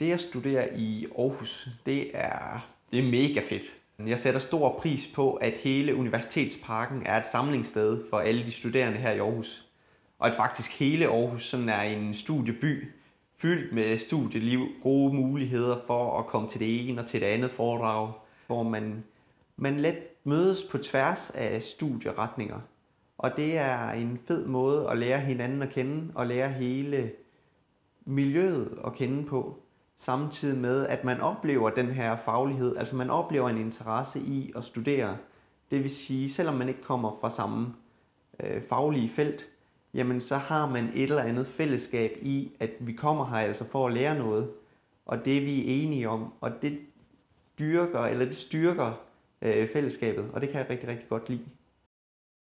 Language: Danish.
Det at studere i Aarhus, det er, det er mega fedt. Jeg sætter stor pris på, at hele Universitetsparken er et samlingssted for alle de studerende her i Aarhus. Og at faktisk hele Aarhus sådan er en studieby, fyldt med studieliv, gode muligheder for at komme til det ene og til det andet foredrag, hvor man, man let mødes på tværs af studieretninger. Og det er en fed måde at lære hinanden at kende og lære hele miljøet at kende på samtidig med, at man oplever den her faglighed, altså man oplever en interesse i at studere. Det vil sige, selvom man ikke kommer fra samme øh, faglige felt, jamen så har man et eller andet fællesskab i, at vi kommer her altså for at lære noget, og det vi er enige om, og det dyrker, eller det styrker øh, fællesskabet, og det kan jeg rigtig, rigtig godt lide.